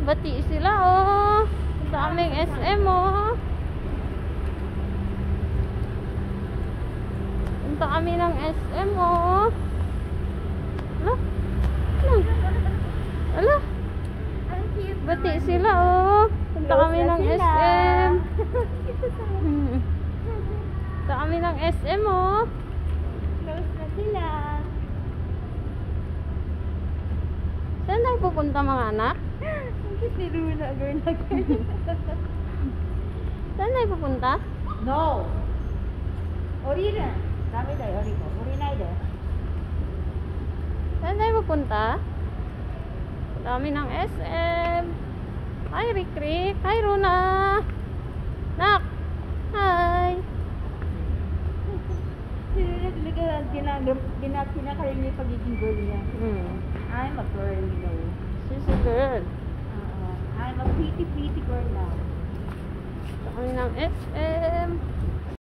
bati sila oh. Daming SM oh. Punta kami ng SM oh. Ala? Ala? Bati sila oh. Punta kami ng. SM. Punta kami ng SM oh. Close na sila. Saan tayo pupunta mga anak? si Luna, girl na girl. Saan tayo pupunta? No! Ori na. Dami tayo, ori ko. Ori na ito. Saan tayo pupunta? Dami ng SM. Hi, Rick Rick. Hi, Runa. Nak. Hi. si Runa talaga ginakinakarin niya yung pagiging girl niya. Mm. I'm a girl, you know. She's a girl. Pretty, pretty girl now. Kami ng SM.